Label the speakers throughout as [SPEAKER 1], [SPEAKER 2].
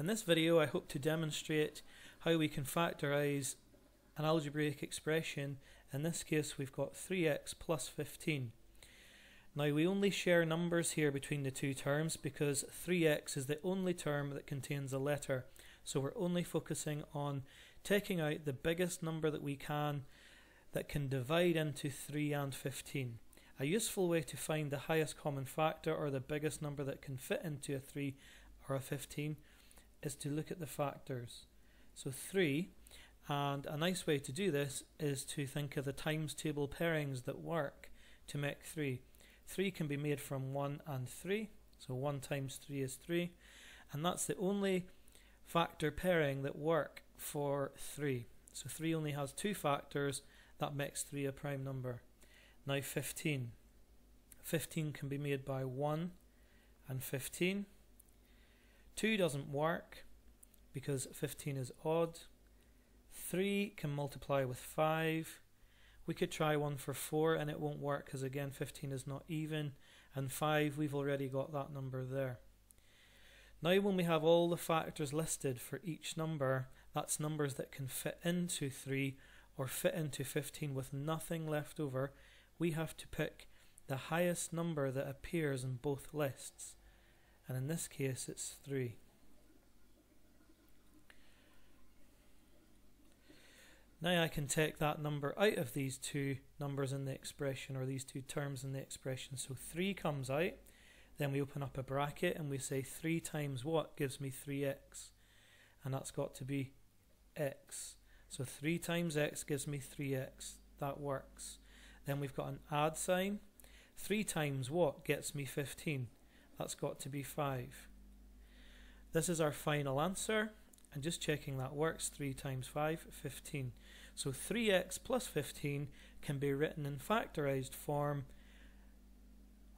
[SPEAKER 1] In this video I hope to demonstrate how we can factorise an algebraic expression. In this case we've got 3x plus 15. Now we only share numbers here between the two terms because 3x is the only term that contains a letter. So we're only focusing on taking out the biggest number that we can that can divide into 3 and 15. A useful way to find the highest common factor or the biggest number that can fit into a 3 or a 15 is to look at the factors. So 3, and a nice way to do this is to think of the times table pairings that work to make 3. 3 can be made from 1 and 3, so 1 times 3 is 3, and that's the only factor pairing that work for 3. So 3 only has two factors, that makes 3 a prime number. Now 15. 15 can be made by 1 and 15. 2 doesn't work because 15 is odd. 3 can multiply with 5. We could try one for 4 and it won't work because again 15 is not even. And 5, we've already got that number there. Now when we have all the factors listed for each number, that's numbers that can fit into 3 or fit into 15 with nothing left over, we have to pick the highest number that appears in both lists. And in this case it's 3. Now I can take that number out of these two numbers in the expression or these two terms in the expression. So 3 comes out. Then we open up a bracket and we say 3 times what gives me 3x. And that's got to be x. So 3 times x gives me 3x. That works. Then we've got an add sign. 3 times what gets me 15. That's got to be 5. This is our final answer. And just checking that works, 3 times 5, 15. So 3x plus 15 can be written in factorized form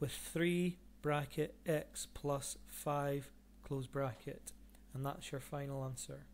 [SPEAKER 1] with 3 bracket x plus 5 close bracket. And that's your final answer.